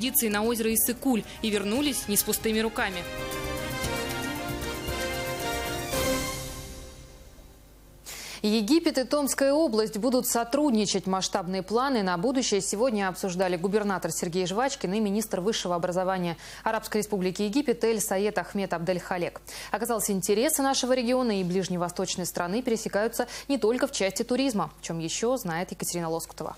экспедиции на озеро Иссык-Куль и вернулись не с пустыми руками. Египет и Томская область будут сотрудничать. Масштабные планы на будущее сегодня обсуждали губернатор Сергей Жвачкин и министр высшего образования Арабской Республики Египет Эль Саед Ахмед Абдель-Халек. Оказалось, интересы нашего региона и ближневосточной страны пересекаются не только в части туризма, о чем еще знает Екатерина Лоскутова.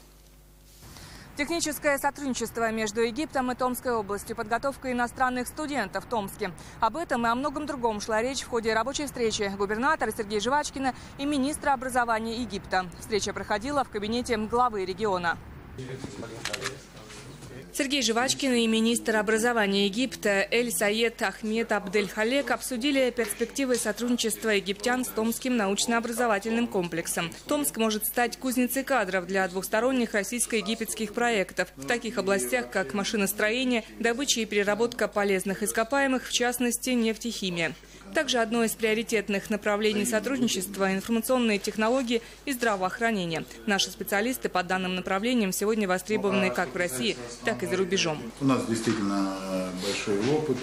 Техническое сотрудничество между Египтом и Томской областью, подготовка иностранных студентов в Томске. Об этом и о многом другом шла речь в ходе рабочей встречи губернатора Сергея Жвачкина и министра образования Египта. Встреча проходила в кабинете главы региона. Сергей Жвачкин и министр образования Египта Эль Саед Ахмед Абдель-Халек обсудили перспективы сотрудничества египтян с Томским научно-образовательным комплексом. Томск может стать кузницей кадров для двухсторонних российско-египетских проектов в таких областях, как машиностроение, добыча и переработка полезных ископаемых, в частности, нефтехимия. Также одно из приоритетных направлений сотрудничества – информационные технологии и здравоохранение. Наши специалисты по данным направлениям сегодня востребованы как в России, так и за рубежом. У нас действительно большой опыт,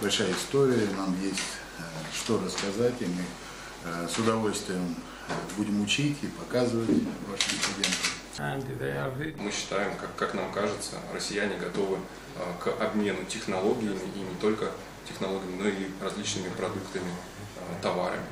большая история, нам есть что рассказать, и мы с удовольствием будем учить и показывать вашим студентам. Мы считаем, как, как нам кажется, россияне готовы к обмену технологиями и не только технологиями, но и различными продуктами, товарами.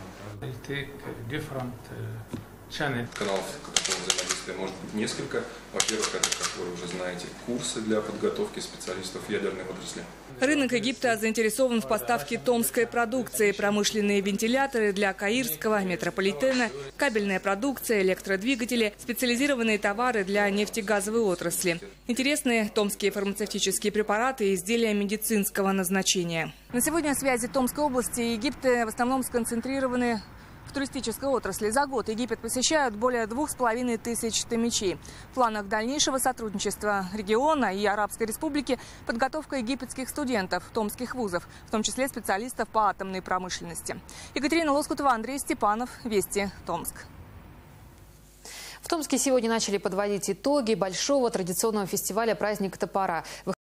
Каналов такого взаимодействия может быть несколько. Во-первых, это, как вы уже знаете, курсы для подготовки специалистов ядерной отрасли. Рынок Египта заинтересован в поставке томской продукции. Промышленные вентиляторы для Каирского метрополитена, кабельная продукция, электродвигатели, специализированные товары для нефтегазовой отрасли. Интересные томские фармацевтические препараты и изделия медицинского назначения. На сегодня связи Томской области и Египта в основном сконцентрированы туристической отрасли. За год Египет посещают более двух с половиной тысяч томичей. В планах дальнейшего сотрудничества региона и Арабской Республики подготовка египетских студентов томских вузов, в том числе специалистов по атомной промышленности. Екатерина Лоскутова, Андрей Степанов, Вести, Томск. В Томске сегодня начали подводить итоги большого традиционного фестиваля «Праздник топора».